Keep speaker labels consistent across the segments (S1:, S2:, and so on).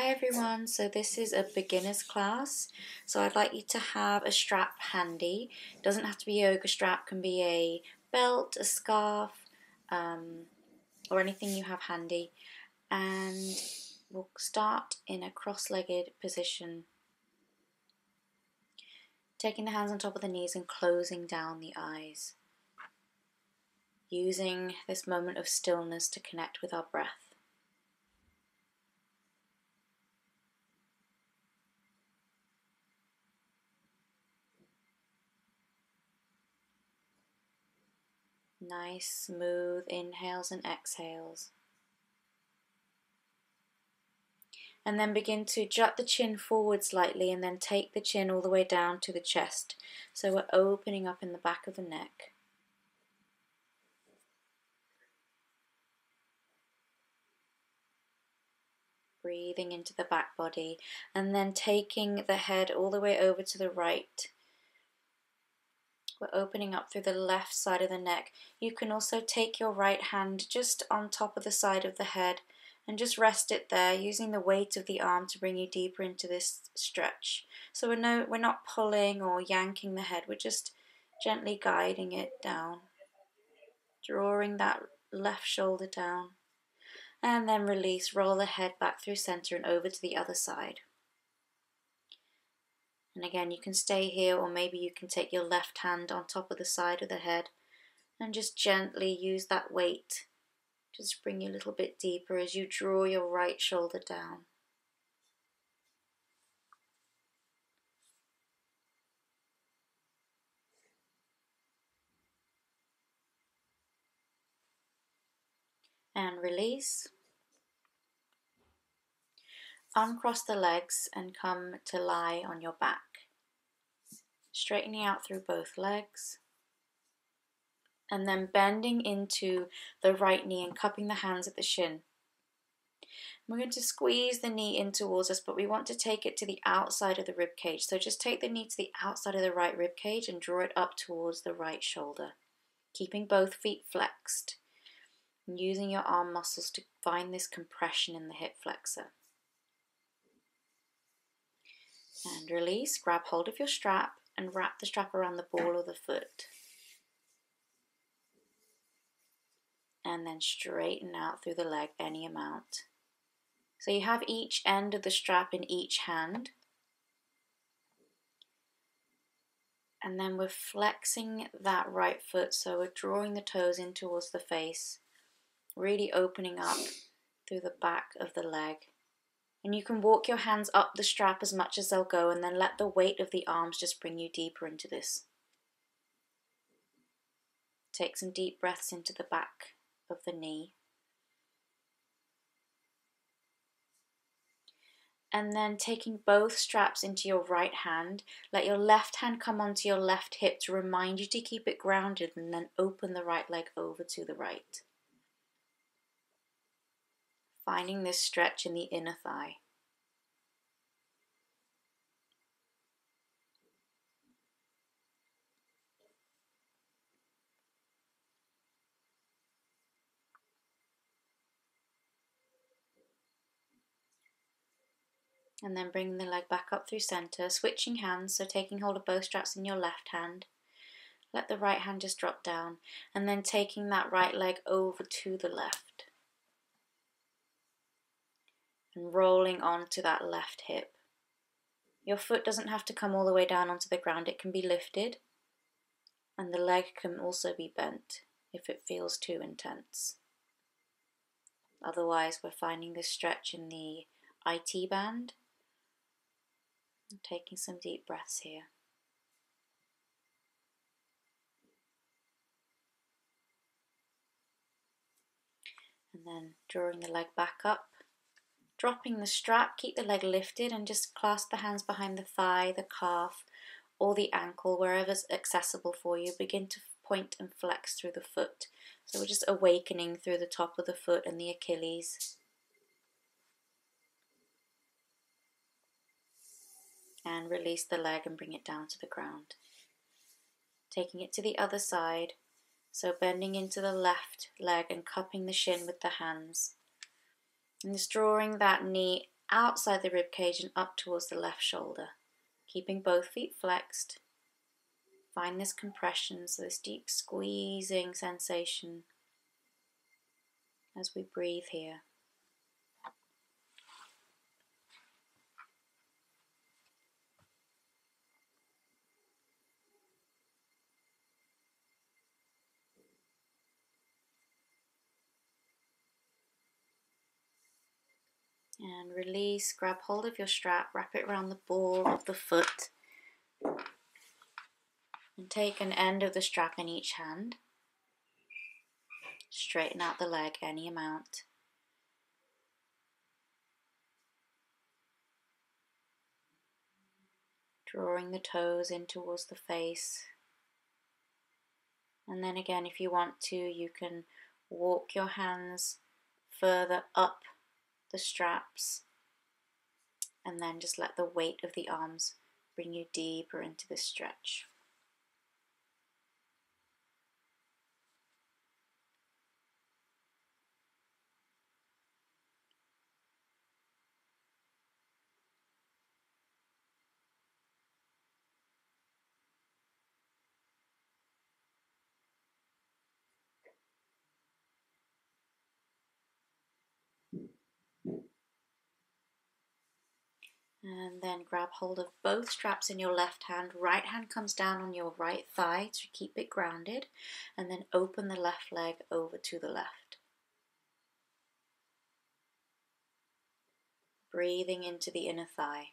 S1: Hi everyone, so this is a beginner's class. So I'd like you to have a strap handy. It doesn't have to be a yoga strap, can be a belt, a scarf, um, or anything you have handy. And we'll start in a cross-legged position. Taking the hands on top of the knees and closing down the eyes. Using this moment of stillness to connect with our breath. Nice, smooth inhales and exhales. And then begin to jut the chin forward slightly and then take the chin all the way down to the chest. So we're opening up in the back of the neck. Breathing into the back body and then taking the head all the way over to the right we're opening up through the left side of the neck. You can also take your right hand just on top of the side of the head and just rest it there using the weight of the arm to bring you deeper into this stretch. So we're, no, we're not pulling or yanking the head, we're just gently guiding it down, drawing that left shoulder down. And then release, roll the head back through center and over to the other side. And again, you can stay here, or maybe you can take your left hand on top of the side of the head and just gently use that weight. Just bring you a little bit deeper as you draw your right shoulder down. And release. Uncross the legs and come to lie on your back straightening out through both legs. And then bending into the right knee and cupping the hands at the shin. We're going to squeeze the knee in towards us, but we want to take it to the outside of the rib cage. So just take the knee to the outside of the right rib cage and draw it up towards the right shoulder, keeping both feet flexed and using your arm muscles to find this compression in the hip flexor. And release, grab hold of your strap and wrap the strap around the ball of the foot. And then straighten out through the leg any amount. So you have each end of the strap in each hand. And then we're flexing that right foot, so we're drawing the toes in towards the face, really opening up through the back of the leg. And you can walk your hands up the strap as much as they'll go and then let the weight of the arms just bring you deeper into this. Take some deep breaths into the back of the knee. And then taking both straps into your right hand, let your left hand come onto your left hip to remind you to keep it grounded and then open the right leg over to the right finding this stretch in the inner thigh. And then bringing the leg back up through center, switching hands, so taking hold of both straps in your left hand. Let the right hand just drop down, and then taking that right leg over to the left and rolling onto that left hip. Your foot doesn't have to come all the way down onto the ground, it can be lifted, and the leg can also be bent if it feels too intense. Otherwise, we're finding this stretch in the IT band. I'm taking some deep breaths here. And then drawing the leg back up Dropping the strap, keep the leg lifted and just clasp the hands behind the thigh, the calf, or the ankle, wherever's accessible for you. Begin to point and flex through the foot. So we're just awakening through the top of the foot and the Achilles. And release the leg and bring it down to the ground. Taking it to the other side. So bending into the left leg and cupping the shin with the hands. And just drawing that knee outside the rib cage and up towards the left shoulder, keeping both feet flexed. Find this compression, so this deep squeezing sensation as we breathe here. And release, grab hold of your strap, wrap it around the ball of the foot and take an end of the strap in each hand. Straighten out the leg any amount. Drawing the toes in towards the face. And then again, if you want to, you can walk your hands further up the straps and then just let the weight of the arms bring you deeper into the stretch. And then grab hold of both straps in your left hand. Right hand comes down on your right thigh to keep it grounded. And then open the left leg over to the left. Breathing into the inner thigh.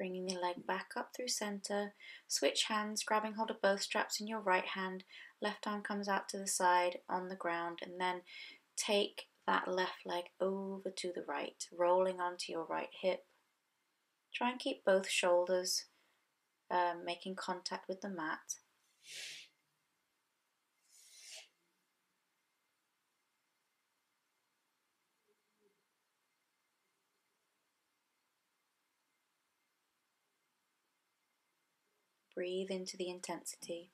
S1: Bringing the leg back up through center. Switch hands, grabbing hold of both straps in your right hand. Left arm comes out to the side on the ground, and then take that left leg over to the right, rolling onto your right hip. Try and keep both shoulders um, making contact with the mat. Breathe into the intensity.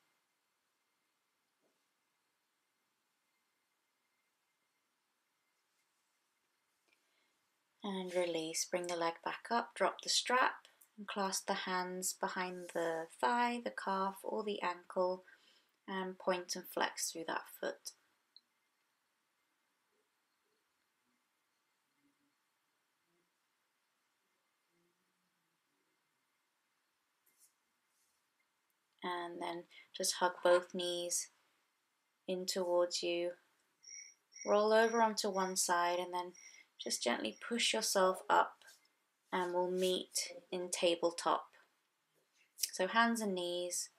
S1: And release. Bring the leg back up, drop the strap, and clasp the hands behind the thigh, the calf, or the ankle, and point and flex through that foot. And then just hug both knees in towards you. Roll over onto one side and then just gently push yourself up and we'll meet in tabletop. So hands and knees,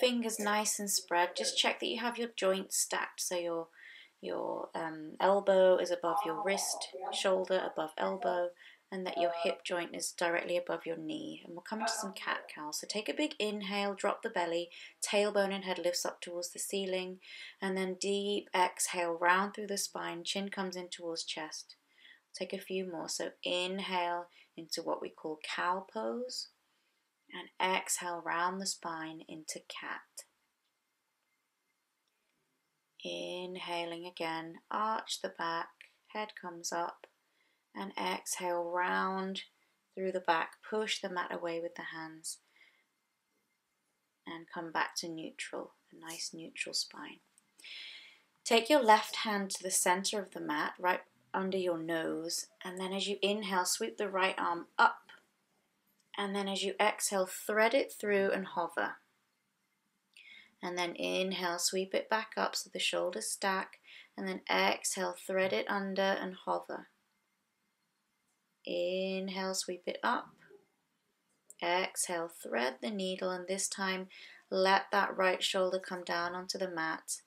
S1: fingers nice and spread. Just check that you have your joints stacked so your your um, elbow is above your wrist, shoulder above elbow, and that your hip joint is directly above your knee. And we'll come into some cat cow. So take a big inhale, drop the belly, tailbone and head lifts up towards the ceiling, and then deep exhale, round through the spine, chin comes in towards chest. Take a few more. So inhale into what we call cow pose, and exhale round the spine into cat. Inhaling again, arch the back, head comes up and exhale round through the back. Push the mat away with the hands and come back to neutral, a nice neutral spine. Take your left hand to the center of the mat, right under your nose, and then as you inhale, sweep the right arm up. And then as you exhale, thread it through and hover. And then inhale, sweep it back up so the shoulders stack. And then exhale, thread it under and hover. Inhale, sweep it up. Exhale, thread the needle, and this time let that right shoulder come down onto the mat.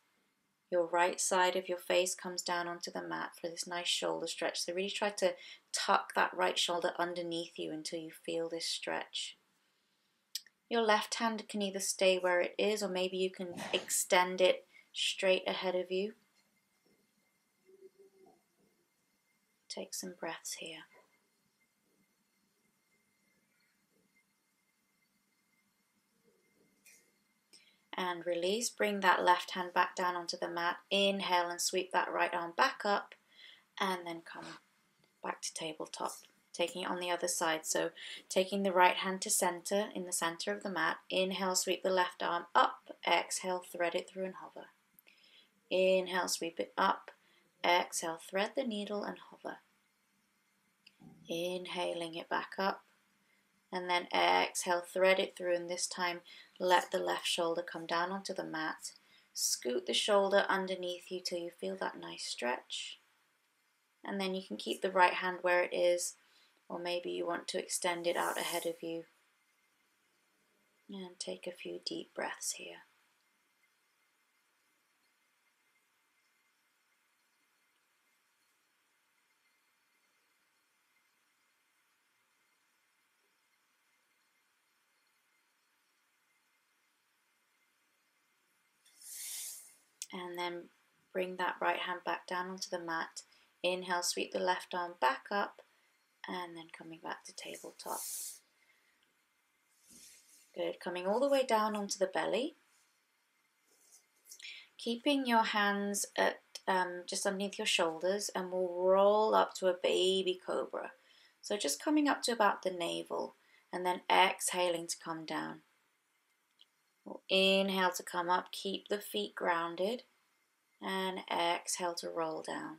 S1: Your right side of your face comes down onto the mat for this nice shoulder stretch. So, really try to tuck that right shoulder underneath you until you feel this stretch. Your left hand can either stay where it is or maybe you can extend it straight ahead of you. Take some breaths here. And release. Bring that left hand back down onto the mat. Inhale and sweep that right arm back up. And then come back to tabletop. Taking it on the other side. So taking the right hand to center in the center of the mat. Inhale, sweep the left arm up. Exhale, thread it through and hover. Inhale, sweep it up. Exhale, thread the needle and hover. Inhaling it back up. And then exhale, thread it through, and this time let the left shoulder come down onto the mat. Scoot the shoulder underneath you till you feel that nice stretch. And then you can keep the right hand where it is, or maybe you want to extend it out ahead of you. And take a few deep breaths here. And then bring that right hand back down onto the mat. Inhale, sweep the left arm back up, and then coming back to tabletop. Good, coming all the way down onto the belly. Keeping your hands at um, just underneath your shoulders, and we'll roll up to a baby cobra. So just coming up to about the navel, and then exhaling to come down. We'll inhale to come up, keep the feet grounded, and exhale to roll down.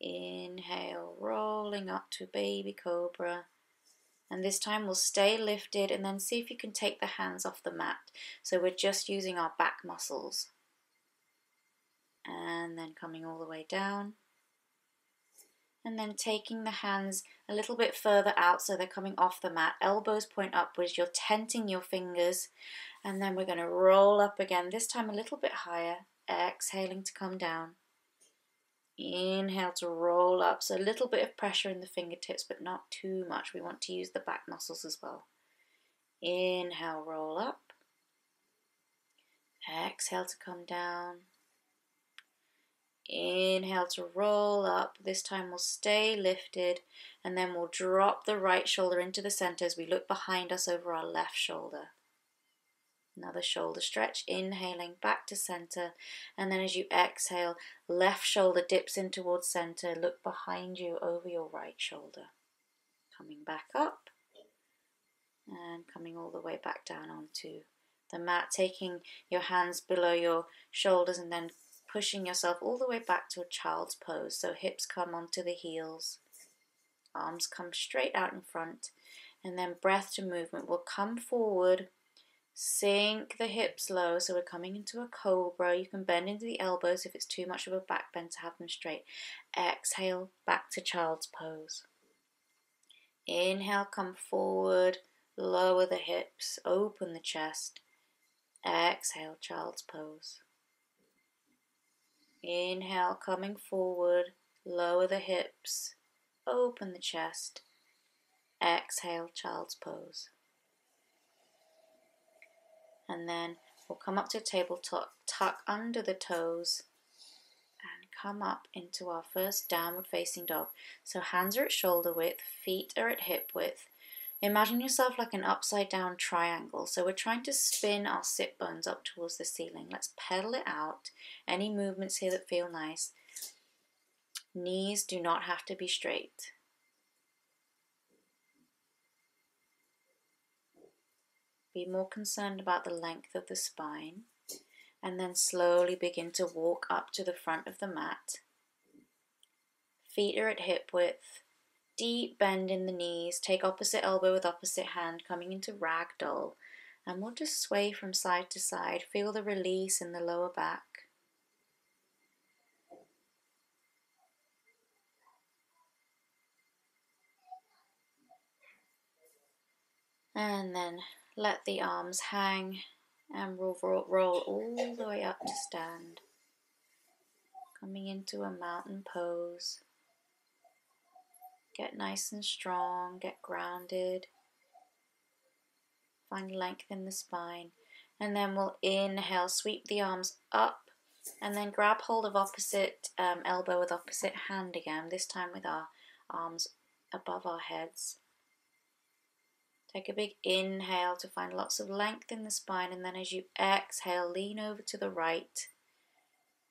S1: Inhale, rolling up to baby cobra. And this time we'll stay lifted and then see if you can take the hands off the mat. So we're just using our back muscles. And then coming all the way down and then taking the hands a little bit further out so they're coming off the mat. Elbows point upwards, you're tenting your fingers, and then we're going to roll up again, this time a little bit higher, exhaling to come down. Inhale to roll up, so a little bit of pressure in the fingertips, but not too much. We want to use the back muscles as well. Inhale, roll up. Exhale to come down. Inhale to roll up. This time we'll stay lifted and then we'll drop the right shoulder into the center as we look behind us over our left shoulder. Another shoulder stretch, inhaling back to center. And then as you exhale, left shoulder dips in towards center. Look behind you over your right shoulder. Coming back up and coming all the way back down onto the mat, taking your hands below your shoulders and then pushing yourself all the way back to a child's pose. So hips come onto the heels, arms come straight out in front, and then breath to movement will come forward. Sink the hips low, so we're coming into a cobra. You can bend into the elbows if it's too much of a back bend to have them straight. Exhale, back to child's pose. Inhale, come forward, lower the hips, open the chest. Exhale, child's pose. Inhale, coming forward, lower the hips, open the chest. Exhale, child's pose. And then we'll come up to tabletop, tuck under the toes, and come up into our first downward facing dog. So hands are at shoulder width, feet are at hip width, Imagine yourself like an upside down triangle. So we're trying to spin our sit bones up towards the ceiling. Let's pedal it out. Any movements here that feel nice. Knees do not have to be straight. Be more concerned about the length of the spine. And then slowly begin to walk up to the front of the mat. Feet are at hip width Deep bend in the knees, take opposite elbow with opposite hand, coming into ragdoll. And we'll just sway from side to side. Feel the release in the lower back. And then let the arms hang and roll, roll, roll all the way up to stand. Coming into a mountain pose. Get nice and strong, get grounded. find length in the spine. And then we'll inhale, sweep the arms up, and then grab hold of opposite um, elbow with opposite hand again, this time with our arms above our heads. Take a big inhale to find lots of length in the spine, and then as you exhale, lean over to the right,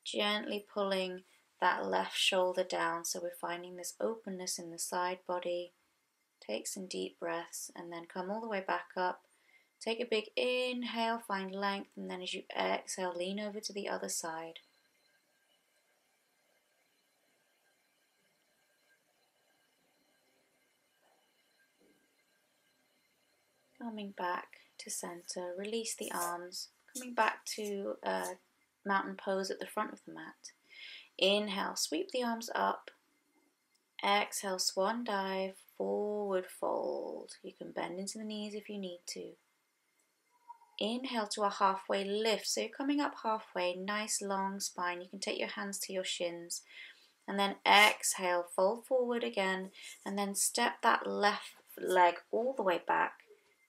S1: gently pulling that left shoulder down. So we're finding this openness in the side body. Take some deep breaths and then come all the way back up. Take a big inhale, find length, and then as you exhale, lean over to the other side. Coming back to center, release the arms. Coming back to uh, mountain pose at the front of the mat. Inhale, sweep the arms up. Exhale, swan dive, forward fold. You can bend into the knees if you need to. Inhale to a halfway lift. So you're coming up halfway, nice long spine. You can take your hands to your shins. And then exhale, fold forward again. And then step that left leg all the way back.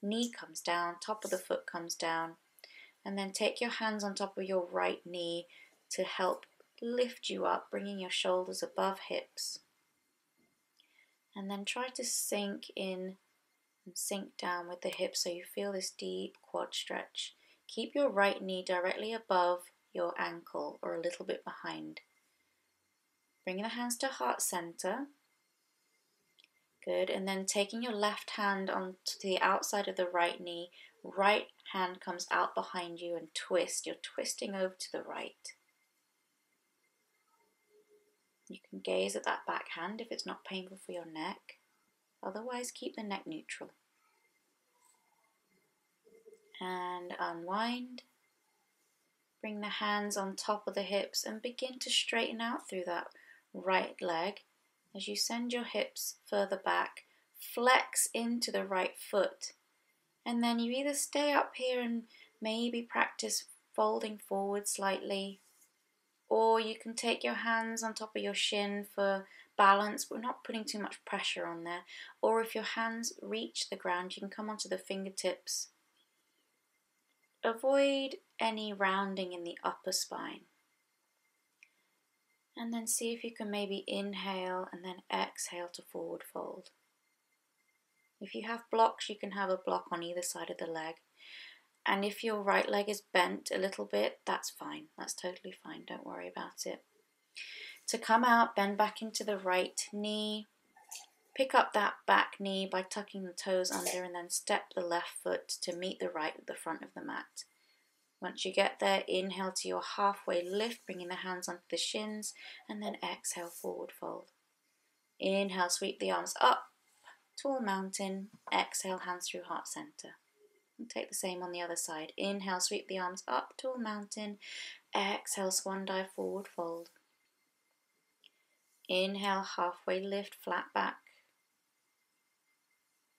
S1: Knee comes down, top of the foot comes down. And then take your hands on top of your right knee to help lift you up, bringing your shoulders above hips. And then try to sink in and sink down with the hips so you feel this deep quad stretch. Keep your right knee directly above your ankle or a little bit behind. Bring the hands to heart center. Good. And then taking your left hand onto the outside of the right knee, right hand comes out behind you and twist. You're twisting over to the right. You can gaze at that back hand if it's not painful for your neck. Otherwise, keep the neck neutral. And unwind. Bring the hands on top of the hips and begin to straighten out through that right leg. As you send your hips further back, flex into the right foot. And then you either stay up here and maybe practice folding forward slightly or you can take your hands on top of your shin for balance. We're not putting too much pressure on there. Or if your hands reach the ground, you can come onto the fingertips. Avoid any rounding in the upper spine. And then see if you can maybe inhale and then exhale to forward fold. If you have blocks, you can have a block on either side of the leg. And if your right leg is bent a little bit, that's fine. That's totally fine. Don't worry about it. To come out, bend back into the right knee. Pick up that back knee by tucking the toes under and then step the left foot to meet the right at the front of the mat. Once you get there, inhale to your halfway lift, bringing the hands onto the shins, and then exhale, forward fold. Inhale, sweep the arms up, tall mountain. Exhale, hands through heart center. And take the same on the other side. Inhale, sweep the arms up, tall mountain. Exhale, swan dive, forward fold. Inhale, halfway lift, flat back.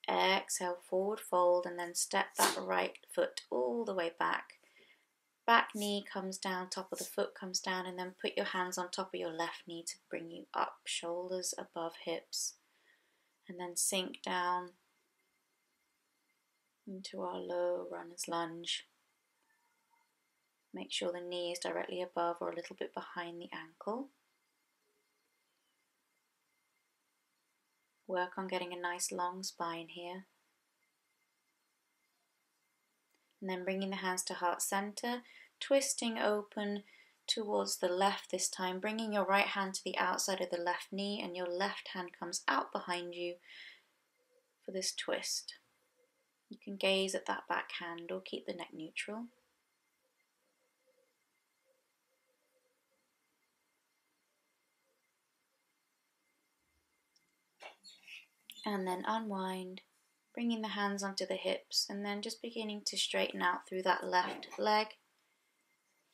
S1: Exhale, forward fold, and then step that right foot all the way back. Back knee comes down, top of the foot comes down, and then put your hands on top of your left knee to bring you up, shoulders above hips. And then sink down into our low runner's lunge. Make sure the knee is directly above or a little bit behind the ankle. Work on getting a nice long spine here. And then bringing the hands to heart center, twisting open towards the left this time, bringing your right hand to the outside of the left knee, and your left hand comes out behind you for this twist. You can gaze at that back hand or keep the neck neutral. And then unwind, bringing the hands onto the hips and then just beginning to straighten out through that left leg.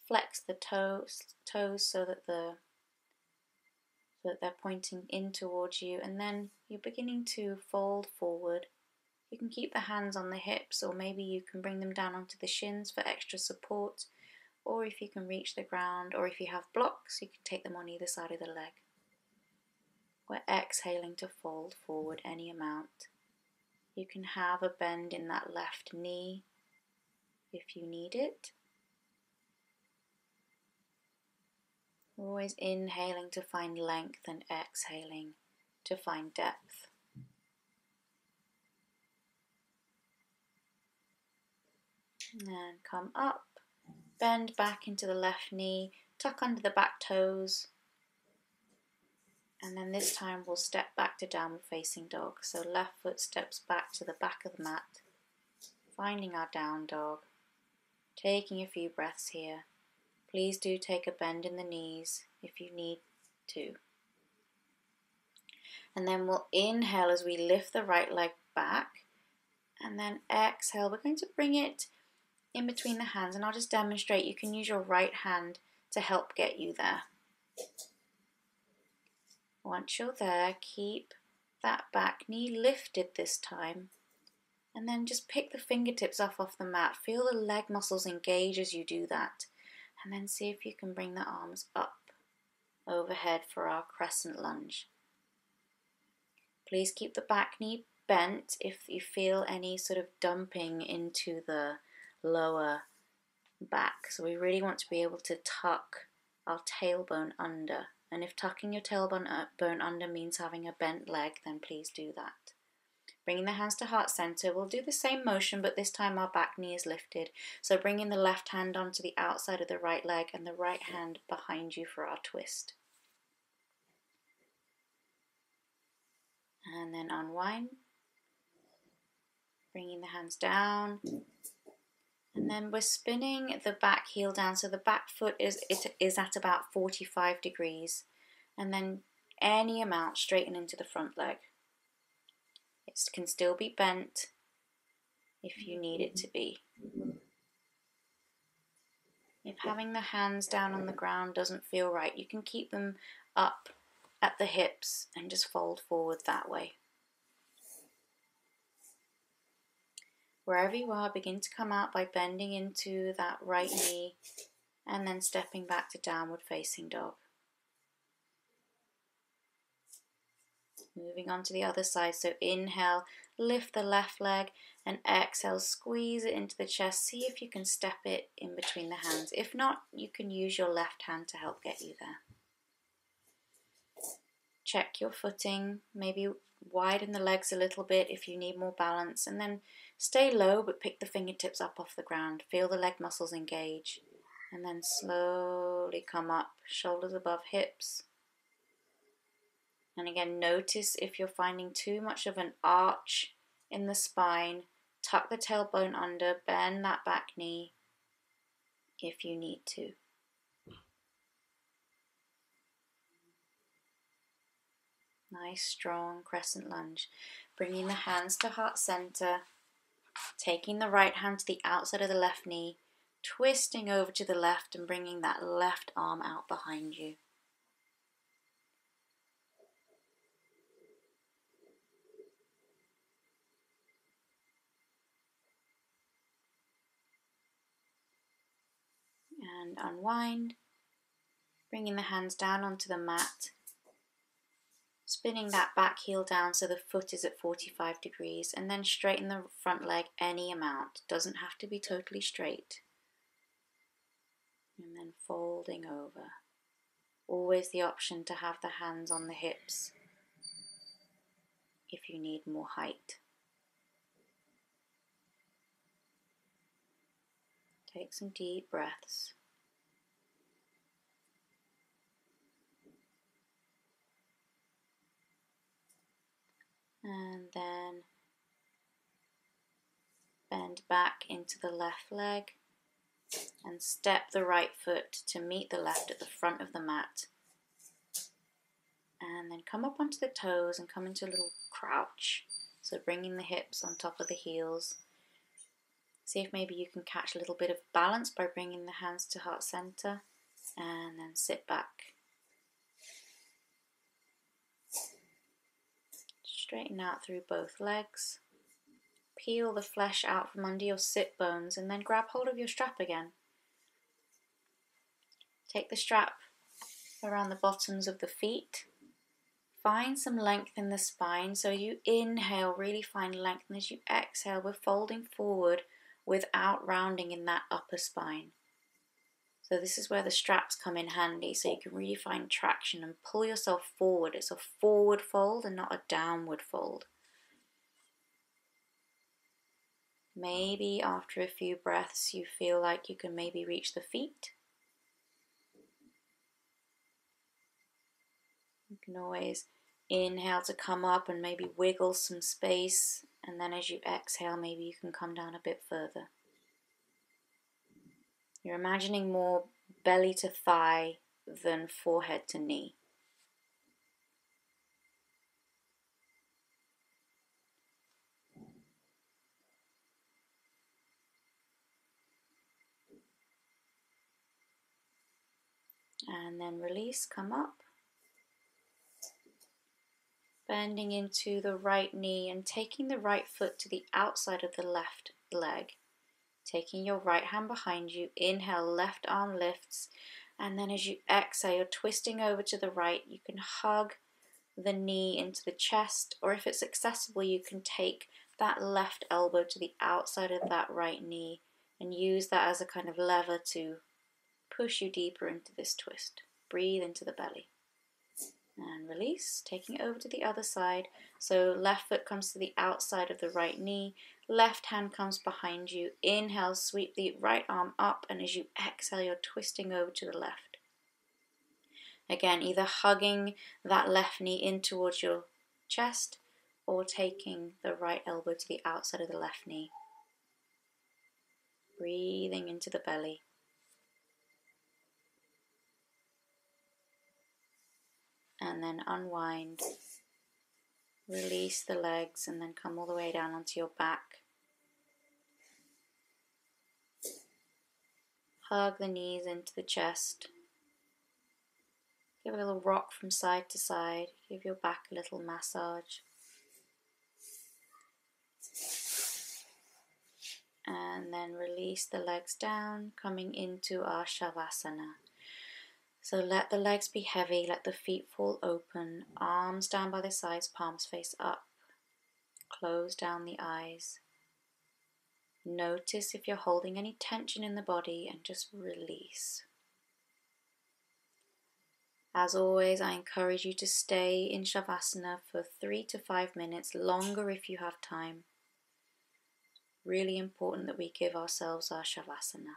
S1: Flex the toes, toes so that the so that they're pointing in towards you and then you're beginning to fold forward you can keep the hands on the hips, or maybe you can bring them down onto the shins for extra support. Or if you can reach the ground, or if you have blocks, you can take them on either side of the leg. We're exhaling to fold forward any amount. You can have a bend in that left knee if you need it. We're Always inhaling to find length and exhaling to find depth. And come up, bend back into the left knee, tuck under the back toes. And then this time we'll step back to downward facing dog. So left foot steps back to the back of the mat, finding our down dog, taking a few breaths here. Please do take a bend in the knees if you need to. And then we'll inhale as we lift the right leg back. And then exhale, we're going to bring it in between the hands. And I'll just demonstrate you can use your right hand to help get you there. Once you're there, keep that back knee lifted this time. And then just pick the fingertips off off the mat. Feel the leg muscles engage as you do that and then see if you can bring the arms up overhead for our crescent lunge. Please keep the back knee bent if you feel any sort of dumping into the lower back. So we really want to be able to tuck our tailbone under. And if tucking your tailbone up, bone under means having a bent leg, then please do that. Bringing the hands to heart center, we'll do the same motion, but this time our back knee is lifted. So bringing the left hand onto the outside of the right leg and the right hand behind you for our twist. And then unwind. Bringing the hands down. And then we're spinning the back heel down. So the back foot is, it is at about 45 degrees. And then any amount straighten into the front leg. It can still be bent if you need it to be. If having the hands down on the ground doesn't feel right, you can keep them up at the hips and just fold forward that way. Wherever you are, begin to come out by bending into that right knee and then stepping back to downward facing dog. Moving on to the other side. So inhale, lift the left leg, and exhale, squeeze it into the chest. See if you can step it in between the hands. If not, you can use your left hand to help get you there. Check your footing, maybe widen the legs a little bit if you need more balance, and then stay low but pick the fingertips up off the ground. Feel the leg muscles engage, and then slowly come up, shoulders above hips and again, notice if you're finding too much of an arch in the spine, tuck the tailbone under, bend that back knee if you need to. Nice, strong crescent lunge. Bringing the hands to heart center, taking the right hand to the outside of the left knee, twisting over to the left and bringing that left arm out behind you. and unwind, bringing the hands down onto the mat, spinning that back heel down so the foot is at 45 degrees, and then straighten the front leg any amount, doesn't have to be totally straight. And then folding over. Always the option to have the hands on the hips if you need more height. Take some deep breaths. And then bend back into the left leg and step the right foot to meet the left at the front of the mat. And then come up onto the toes and come into a little crouch. So bringing the hips on top of the heels. See if maybe you can catch a little bit of balance by bringing the hands to heart center and then sit back. Straighten out through both legs. Peel the flesh out from under your sit bones and then grab hold of your strap again. Take the strap around the bottoms of the feet. Find some length in the spine. So you inhale, really find length, and as you exhale, we're folding forward without rounding in that upper spine. So this is where the straps come in handy so you can really find traction and pull yourself forward. It's a forward fold and not a downward fold. Maybe after a few breaths you feel like you can maybe reach the feet. You can always inhale to come up and maybe wiggle some space and then as you exhale maybe you can come down a bit further. You're imagining more belly to thigh than forehead to knee. And then release, come up. Bending into the right knee and taking the right foot to the outside of the left leg. Taking your right hand behind you, inhale, left arm lifts, and then as you exhale, you're twisting over to the right. You can hug the knee into the chest, or if it's accessible, you can take that left elbow to the outside of that right knee and use that as a kind of lever to push you deeper into this twist. Breathe into the belly and release, taking it over to the other side. So left foot comes to the outside of the right knee, left hand comes behind you. Inhale, sweep the right arm up, and as you exhale, you're twisting over to the left. Again, either hugging that left knee in towards your chest or taking the right elbow to the outside of the left knee. Breathing into the belly. And then unwind. Release the legs and then come all the way down onto your back. Hug the knees into the chest. Give a little rock from side to side. Give your back a little massage. And then release the legs down, coming into our Shavasana. So let the legs be heavy, let the feet fall open, arms down by the sides, palms face up. Close down the eyes. Notice if you're holding any tension in the body and just release. As always, I encourage you to stay in Shavasana for three to five minutes, longer if you have time. Really important that we give ourselves our Shavasana.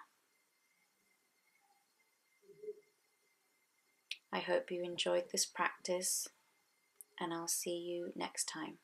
S1: I hope you enjoyed this practice, and I'll see you next time.